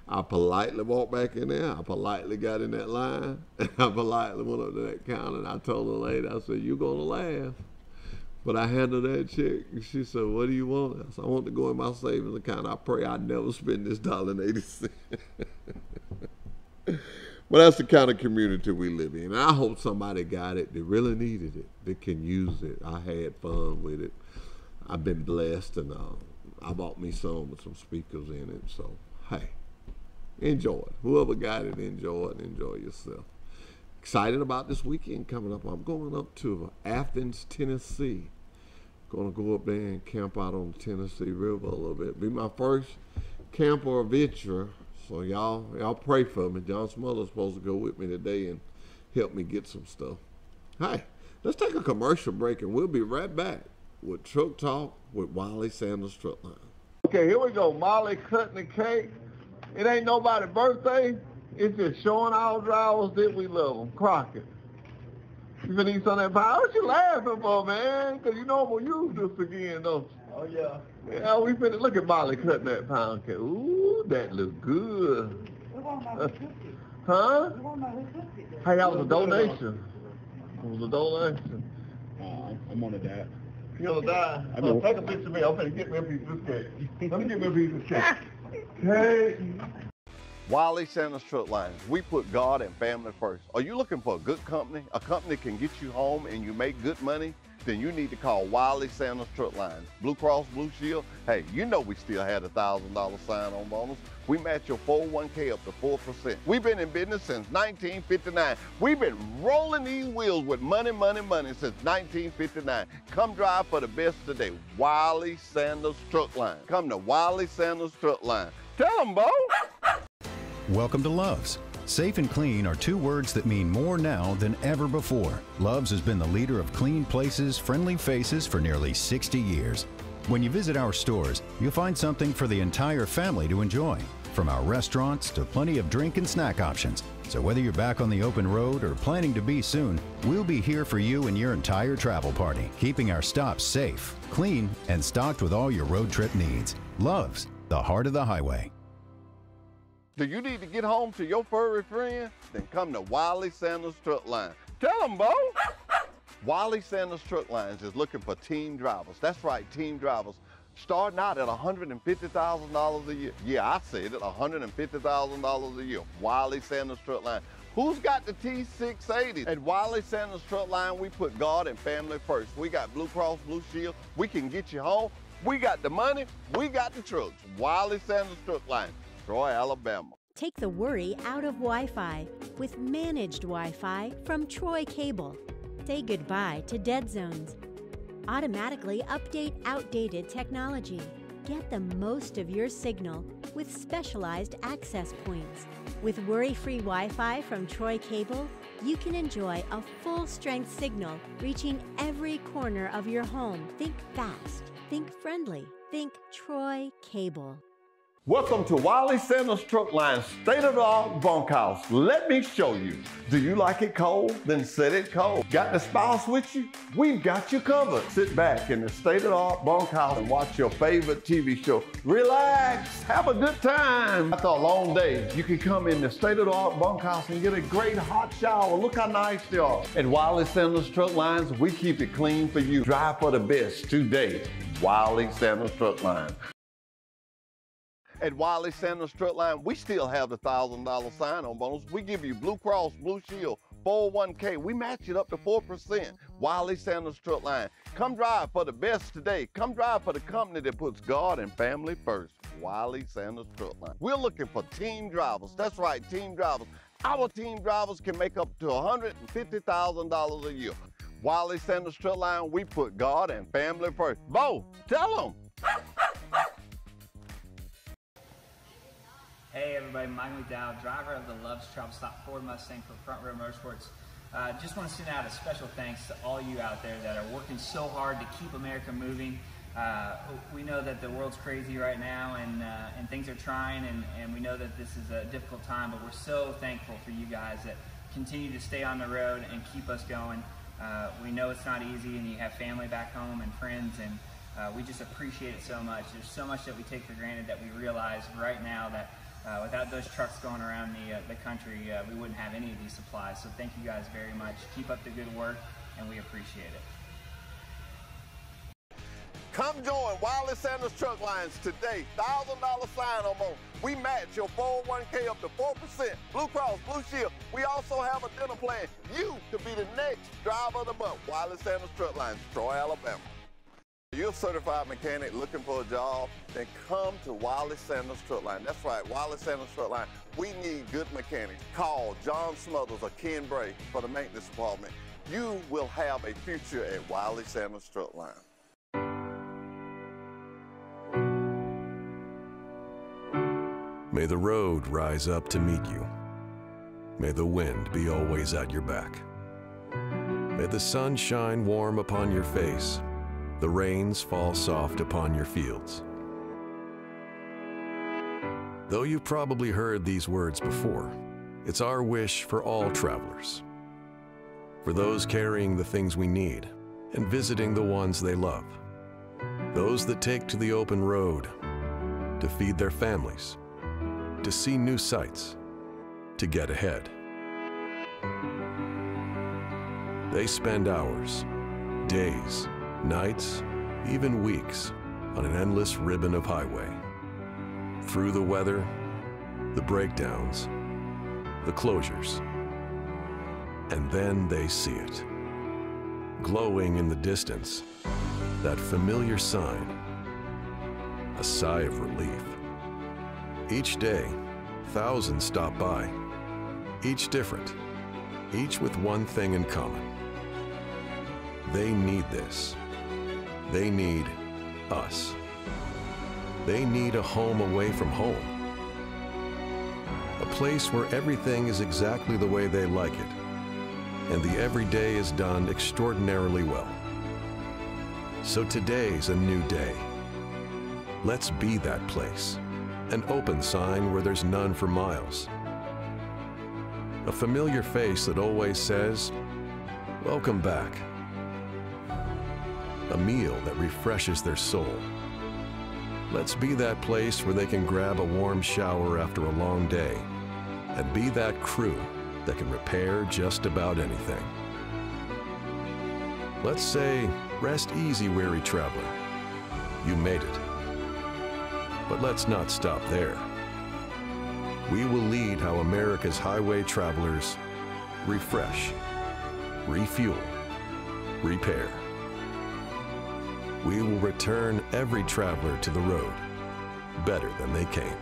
I politely walked back in there. I politely got in that line. And I politely went up to that counter and I told the lady, I said, You're going to laugh. But I handed that check and she said, What do you want? I said, I want to go in my savings account. I pray I never spend this dollar and 80 cents. But that's the kind of community we live in. I hope somebody got it that really needed it, that can use it. I had fun with it. I've been blessed, and uh, I bought me some with some speakers in it. So, hey, enjoy it. Whoever got it, enjoy it. Enjoy yourself. Excited about this weekend coming up. I'm going up to Athens, Tennessee. To go up there and camp out on the Tennessee River a little bit. Be my first camper adventure so y'all, y'all pray for me. John Smuller's supposed to go with me today and help me get some stuff. Hi, let's take a commercial break and we'll be right back with Truck Talk with Wiley Sanders Truck Line. Okay, here we go. Molly cutting the cake. It ain't nobody's birthday. It's just showing our drivers that we love them. Crockett. You gonna eat some of that pie? What you laughing for, man? Because you know I'm going to use this again, don't you? Oh, yeah. Yeah, we finna look at Molly cutting that pound cake. Ooh, that look good. Uh, huh? Hey, that was a donation. It was a donation. Uh, I'm gonna die. You gonna die? I'm Uh, gonna- take a picture of me. I'm gonna get me a piece of this cake. Let me get me a piece of cake. Cake. Wiley Sanders Truck Lines. We put God and family first. Are you looking for a good company? A company can get you home and you make good money? Then you need to call Wiley Sanders Truck Lines. Blue Cross Blue Shield. Hey, you know we still had a thousand dollar sign on bonus. We match your 401k up to 4%. We've been in business since 1959. We've been rolling these wheels with money, money, money since 1959. Come drive for the best today. Wiley Sanders Truck Line. Come to Wiley Sanders Truck Line. Tell them, Bo. Welcome to Love's. Safe and clean are two words that mean more now than ever before. Love's has been the leader of clean places, friendly faces for nearly 60 years. When you visit our stores, you'll find something for the entire family to enjoy, from our restaurants to plenty of drink and snack options. So whether you're back on the open road or planning to be soon, we'll be here for you and your entire travel party, keeping our stops safe, clean, and stocked with all your road trip needs. Love's, the heart of the highway. Do you need to get home to your furry friend? Then come to Wiley Sanders Truck Line. Tell them, Bo. Wiley Sanders Truck Lines is looking for team drivers. That's right, team drivers. Starting out at $150,000 a year. Yeah, I said it, $150,000 a year. Wiley Sanders Truck Line. Who's got the T680? At Wiley Sanders Truck Line, we put God and family first. We got Blue Cross Blue Shield. We can get you home. We got the money. We got the trucks. Wiley Sanders Truck Line, Troy, Alabama. Take the worry out of Wi Fi with managed Wi Fi from Troy Cable. Say goodbye to dead zones. Automatically update outdated technology. Get the most of your signal with specialized access points. With worry free Wi Fi from Troy Cable, you can enjoy a full strength signal reaching every corner of your home. Think fast, think friendly, think Troy Cable. Welcome to Wiley Sanders Truck Line State of the Art Bunkhouse. Let me show you. Do you like it cold? Then set it cold. Got the spouse with you? We've got you covered. Sit back in the state of the art bunkhouse and watch your favorite TV show. Relax, have a good time. After a long day, you can come in the state of the art bunkhouse and get a great hot shower. Look how nice they are. At Wiley Sanders Truck Lines, we keep it clean for you. Drive for the best today. Wiley Sanders Truck Line. At Wiley Sanders Truck Line, we still have the $1,000 sign-on bonus. We give you Blue Cross, Blue Shield, 401k. We match it up to 4%. Wiley Sanders Truck Line. Come drive for the best today. Come drive for the company that puts God and family first. Wiley Sanders Truck Line. We're looking for team drivers. That's right, team drivers. Our team drivers can make up to $150,000 a year. Wiley Sanders Truck Line, we put God and family first. Bo, tell them. Hey everybody, Mike McDowell, driver of the Love's Travel Stop Ford Mustang for Front Row Motorsports. Uh, just want to send out a special thanks to all you out there that are working so hard to keep America moving. Uh, we know that the world's crazy right now and, uh, and things are trying and, and we know that this is a difficult time, but we're so thankful for you guys that continue to stay on the road and keep us going. Uh, we know it's not easy and you have family back home and friends and uh, we just appreciate it so much. There's so much that we take for granted that we realize right now that uh, without those trucks going around the, uh, the country, uh, we wouldn't have any of these supplies. So thank you guys very much. Keep up the good work, and we appreciate it. Come join Wiley Sanders Truck Lines today. $1,000 sign-on bonus. We match your 401k up to 4%. Blue Cross, Blue Shield. We also have a dinner plan. You could be the next driver of the month. Wiley Sanders Truck Lines, Troy, Alabama. You're a certified mechanic looking for a job, then come to Wiley Sanders Truck Line. That's right, Wiley Sanders Truck Line. We need good mechanics. Call John Smothers or Ken Bray for the maintenance department. You will have a future at Wiley Sanders Truck Line. May the road rise up to meet you. May the wind be always at your back. May the sun shine warm upon your face, the rains fall soft upon your fields. Though you've probably heard these words before, it's our wish for all travelers. For those carrying the things we need and visiting the ones they love. Those that take to the open road to feed their families to see new sights, to get ahead. They spend hours, days, nights, even weeks on an endless ribbon of highway. Through the weather, the breakdowns, the closures. And then they see it. Glowing in the distance, that familiar sign, a sigh of relief. Each day, thousands stop by, each different, each with one thing in common. They need this. They need us. They need a home away from home. A place where everything is exactly the way they like it, and the everyday is done extraordinarily well. So today's a new day. Let's be that place an open sign where there's none for miles. A familiar face that always says, Welcome back. A meal that refreshes their soul. Let's be that place where they can grab a warm shower after a long day and be that crew that can repair just about anything. Let's say, rest easy, weary traveler. You made it. But let's not stop there. We will lead how America's highway travelers refresh, refuel, repair. We will return every traveler to the road better than they came.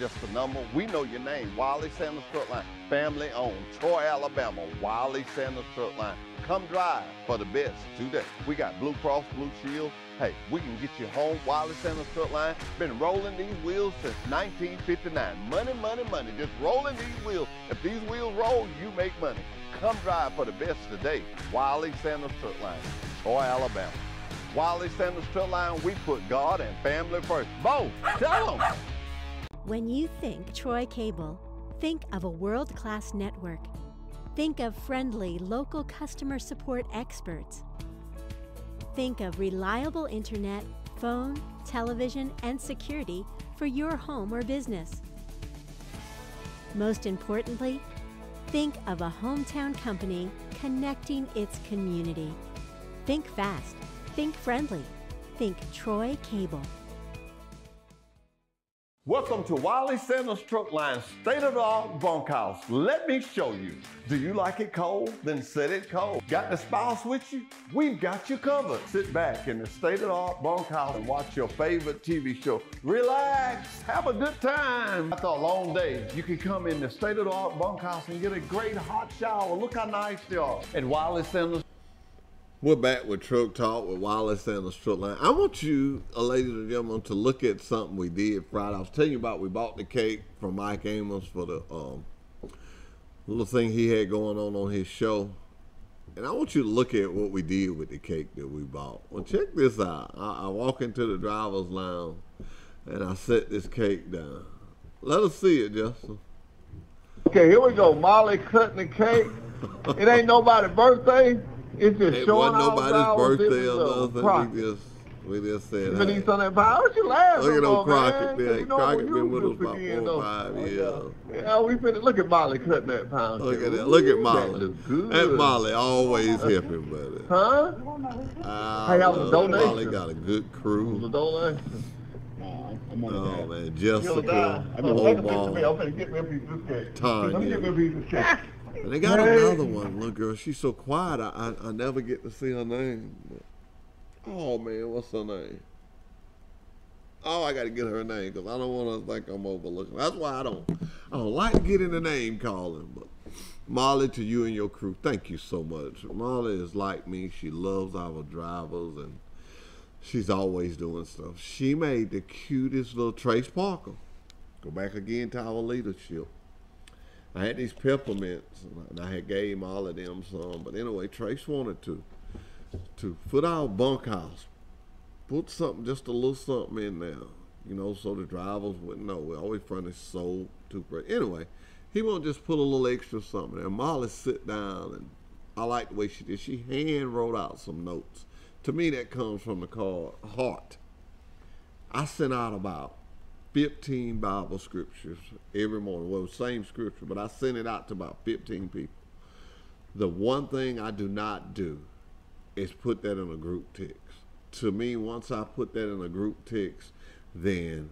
Just a number. We know your name. Wiley Sanders Truck Line. Family owned. Troy, Alabama. Wiley Sanders Truck Line. Come drive for the best today. We got Blue Cross Blue Shield. Hey, we can get you home. Wiley Sanders Truck Line. Been rolling these wheels since 1959. Money, money, money. Just rolling these wheels. If these wheels roll, you make money. Come drive for the best today. Wiley Sanders Truck Line. Troy, Alabama. Wiley Sanders Truck Line, we put God and family first. Bo, tell them. When you think Troy Cable, think of a world class network. Think of friendly local customer support experts. Think of reliable internet, phone, television, and security for your home or business. Most importantly, think of a hometown company connecting its community. Think fast, think friendly, think Troy Cable. Welcome to Wiley Sanders Truck Line state-of-the-art bunkhouse. Let me show you. Do you like it cold? Then set it cold. Got the spouse with you? We've got you covered. Sit back in the state-of-the-art bunkhouse and watch your favorite TV show. Relax, have a good time. After a long day, you can come in the state-of-the-art bunkhouse and get a great hot shower. Look how nice they are at Wiley Sanders we're back with Truck Talk with Wiley the Truck Line. I want you, uh, ladies and gentlemen, to look at something we did Friday. I was telling you about we bought the cake from Mike Amos for the um, little thing he had going on on his show. And I want you to look at what we did with the cake that we bought. Well, check this out. I, I walk into the driver's lounge and I set this cake down. Let us see it, Justin. Okay, here we go. Molly cutting the cake. it ain't nobody's birthday. It's just It showing wasn't nobody's birthday or nothing. Crockett. We just we just said, You been hey, eating some that pie? What you laughing Look at old for, man? Crockett there. You know Crockett been with this us about again, four or though. five Oh, years. Yeah, yeah we finna look at Molly cutting that pound Look at that. Look at Molly. That. That Molly always helping, buddy. Huh? Ah, Hey, that was a look, Molly got a good The crew. donation. No, I'm on Oh man, You'll Jessica, die. I'm gonna take a picture of me. I'm Omar, finna get me a piece of this cake. Tanya. Let me get me a piece of cake. And they got Hey. another one. Little girl, she's so quiet. I, I I never get to see her name. Oh man, what's her name? Oh, I got to get her name because I don't want to think I'm overlooking. That's why I don't. I don't like getting the name calling. But Molly, to you and your crew, thank you so much. Molly is like me. She loves our drivers and she's always doing stuff. She made the cutest little Trace Parker. Go back again to our leadership. I had these peppermints and I had gave him all of them some. But anyway, Trace wanted to to put our bunkhouse put something, just a little something in there, you know, so the drivers wouldn't know. We always furnish soap, toothbrush. Anyway, he won't just put a little extra something And Molly sit down, and I like the way she did. She hand wrote out some notes. To me, that comes from the card heart. I sent out about 15 Bible scriptures every morning. Well, same scripture, but I sent it out to about 15 people. The one thing I do not do is put that in a group text to me, once I put that in a group text, then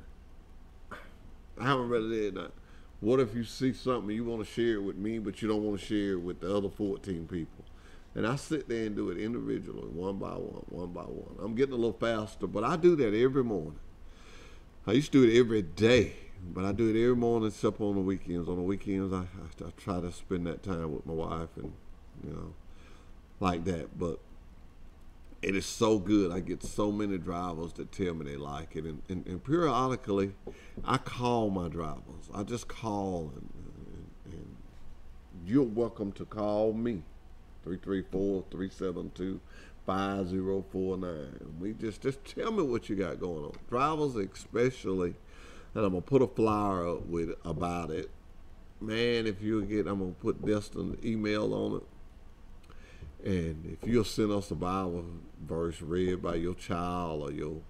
I haven't really did that. What if you see something you want to share it with me, but you don't want to share it with the other 14 people? And I sit there and do it individually, one by one, one by one. I'm getting a little faster, but I do that every morning. I used to do it every day, but I do it every morning except on the weekends. On the weekends, I, I, I try to spend that time with my wife and, you know, like that. But it is so good. I get so many drivers that tell me they like it, and, and, and periodically, I call my drivers. I just call, and, and, and you're welcome to call me, 334-372-5049. We just just tell me what you got going on. Drivers especially, and I'm gonna put a flyer up with about it. Man, if you get, I'm gonna put Destin email on it. And if you'll send us a Bible verse read by your child or your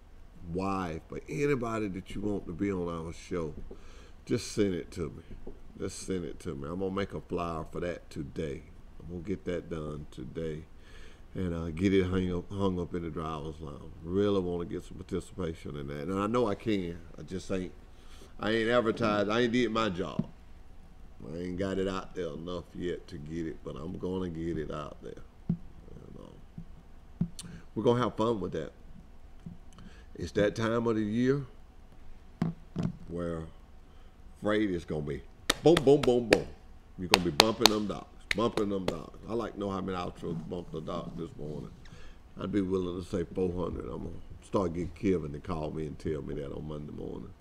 wife or anybody that you want to be on our show, just send it to me. Just send it to me. I'm gonna make a flyer for that today. I'm gonna get that done today, and uh, get it hung up, hung up in the driver's lounge. Really want to get some participation in that, and I know I can. I just ain't. I ain't advertised. I ain't did my job. I ain't got it out there enough yet to get it, but I'm gonna get it out there. And, um, we're gonna have fun with that. It's that time of the year where freight is gonna be boom, boom, boom, boom. You're gonna be bumping them dogs, bumping them dogs. I like to know how many outros bumped the dog this morning. I'd be willing to say 400. I'm gonna start getting Kevin to call me and tell me that on Monday morning.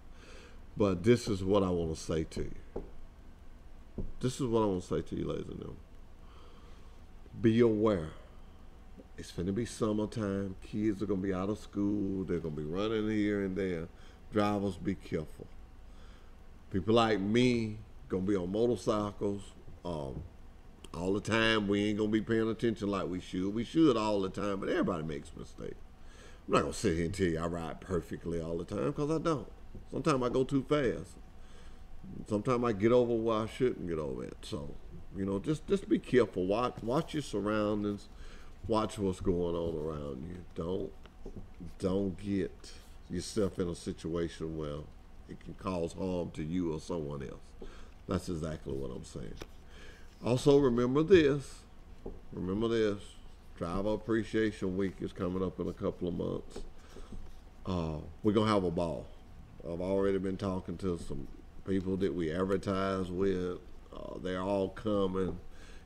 But this is what I want to say to you. This is what I want to say to you, ladies and gentlemen. Be aware. It's going to be summertime. Kids are going to be out of school. They're going to be running here and there. Drivers, be careful. People like me going to be on motorcycles um, all the time. We ain't to be paying attention like we should. We should all the time, but everybody makes mistakes. I'm not to sit here and tell you I ride perfectly all the time because I don't. Sometimes I go too fast. Sometimes I get over where I shouldn't get over it. So, you know, just just be careful. Watch watch your surroundings. Watch what's going on around you. Don't don't get yourself in a situation where it can cause harm to you or someone else. That's exactly what I'm saying. Also, remember this. Remember this. Driver Appreciation Week is coming up in a couple of months. Uh, we're gonna have a ball. I've already been talking to some people that we advertise with. Uh, they're all coming.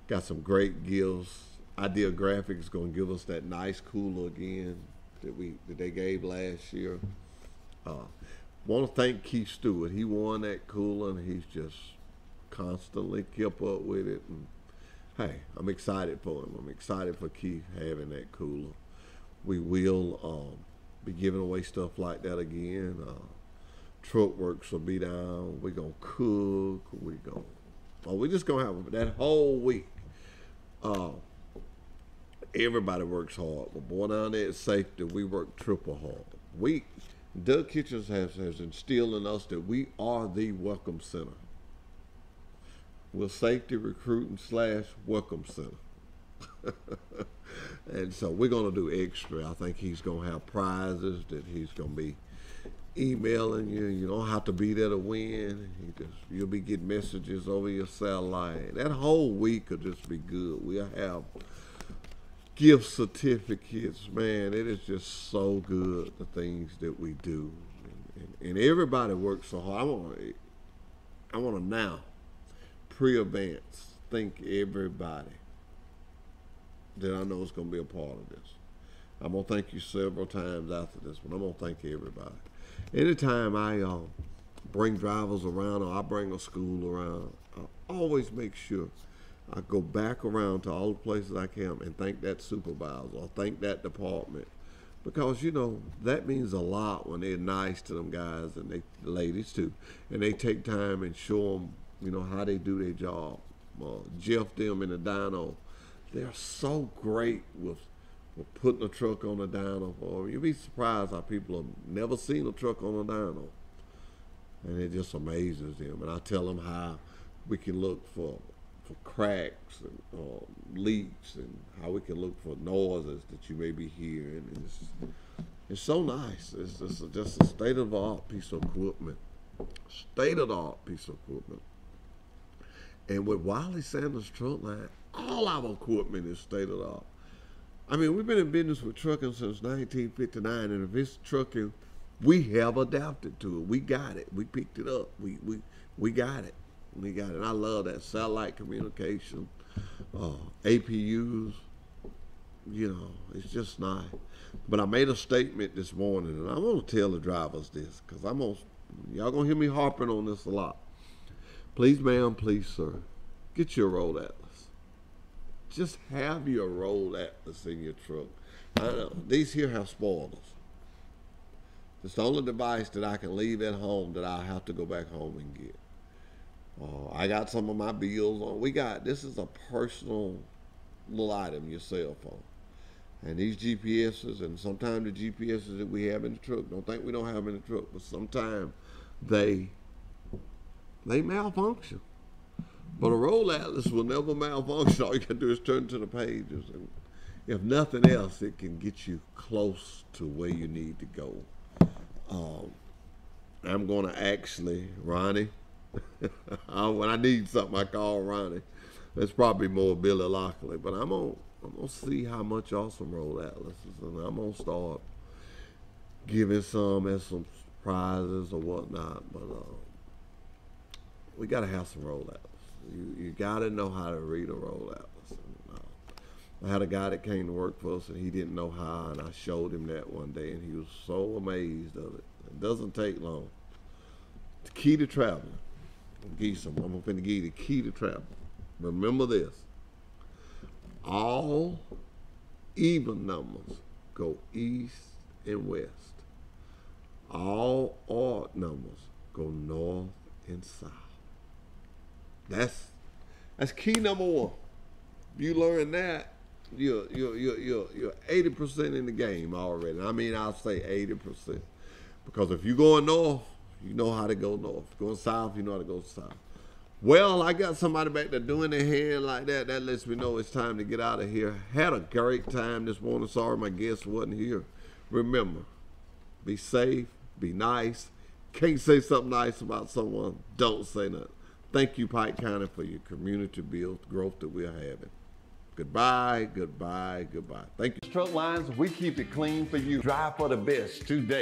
Got some great gifts. Idea Graphics going to give us that nice cooler again that we that they gave last year. Uh, Want to thank Keith Stewart. He won that cooler, and he's just constantly kept up with it. And hey, I'm excited for him. I'm excited for Keith having that cooler. We will um, be giving away stuff like that again. Uh, truck works will be down. We're gonna cook. We go. Oh, we're just gonna have that whole week. Uh, everybody works hard. But boy, down there at safety, we work triple hard. We Doug Kitchens has, has instilled in us that we are the welcome center. We're safety recruiting slash welcome center. and so we're going to do extra. I think he's going to have prizes that he's going to be emailing you. You don't have to be there to win. You just, you'll be getting messages over your satellite. That whole week will just be good. We'll have gift certificates. Man, it is just so good, the things that we do. And, and, and everybody works so hard. I want I want to now, pre-advance, thank everybody that I know is going to be a part of this. I'm going to thank you several times after this, but I'm going to thank everybody. Anytime I uh, bring drivers around or I bring a school around, I always make sure I go back around to all the places I can and thank that supervisor or thank that department. Because, you know, that means a lot when they're nice to them guys and they ladies too. And they take time and show them, you know, how they do their job. Uh, Jeff them in the dyno, they're so great with with putting a truck on a dyno. Or you'd be surprised how people have never seen a truck on a dyno. And it just amazes them. And I tell them how we can look for for cracks and uh, leaks and how we can look for noises that you may be hearing. It's, it's so nice. It's just, just a state of the art piece of equipment. State of the art piece of equipment. And with Wiley Sanders Truck Line, all our equipment is state of the art. I mean, we've been in business with trucking since 1959, and if it's trucking, we have adapted to it. We got it. We picked it up. We we we got it. We got it. I love that satellite communication, uh, APUs. You know, it's just nice. But I made a statement this morning, and I'm gonna tell the drivers this because I'm gonna y'all gonna hear me harping on this a lot. Please, ma'am, please, sir, get your road atlas. Just have your road atlas in your truck. I know these here have spoilers. It's the only device that I can leave at home that I have to go back home and get. Uh, I got some of my bills on. We got this is a personal little item, your cell phone. And these GPSs, and sometimes the GPSs that we have in the truck, don't think we don't have in the truck, but sometimes they they malfunction. But a roll atlas will never malfunction. All you can do is turn to the pages, and if nothing else, it can get you close to where you need to go. Um, I'm going to actually, Ronnie, when I need something, I call Ronnie. That's probably more Billy Lockley, but I'm gonna I'm gonna see how much awesome roll atlases, and I'm gonna start giving some as some prizes or whatnot. But uh, we gotta have some roll atlas. You you gotta know how to read a roll atlas. Uh, I had a guy that came to work for us, and he didn't know how, and I showed him that one day, and he was so amazed of it. It doesn't take long. The key to traveling give some. I'm going to give you the key to travel. Remember this. All even numbers go east and west. All odd numbers go north and south. That's that's key number one. You learn that, you're you're you're you're you're eighty percent in the game already. I mean, I'll say eighty percent because if you're going north, you know how to go north. Going south, you know how to go south. Well, I got somebody back there doing their hand like that. That lets me know it's time to get out of here. Had a great time this morning. Sorry my guest wasn't here. Remember, be safe, be nice. Can't say something nice about someone, don't say nothing. Thank you, Pike County, for your community build growth that we're having. Goodbye, goodbye, goodbye. Thank you. Truck lines, we keep it clean for you. Drive for the best today.